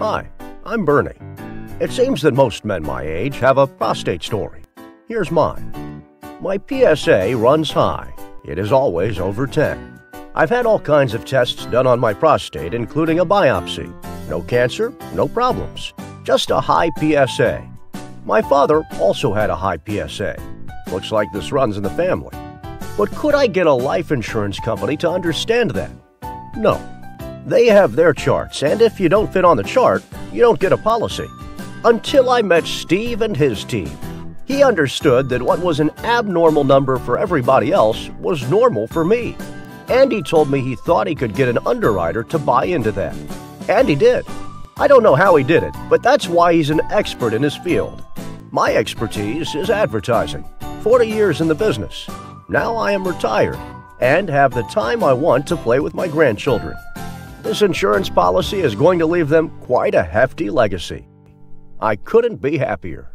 Hi, I'm Bernie. It seems that most men my age have a prostate story. Here's mine. My PSA runs high. It is always over 10. I've had all kinds of tests done on my prostate, including a biopsy. No cancer, no problems. Just a high PSA. My father also had a high PSA. Looks like this runs in the family. But could I get a life insurance company to understand that? No. They have their charts, and if you don't fit on the chart, you don't get a policy. Until I met Steve and his team. He understood that what was an abnormal number for everybody else was normal for me. And he told me he thought he could get an underwriter to buy into that. And he did. I don't know how he did it, but that's why he's an expert in his field. My expertise is advertising. 40 years in the business. Now I am retired and have the time I want to play with my grandchildren. This insurance policy is going to leave them quite a hefty legacy. I couldn't be happier.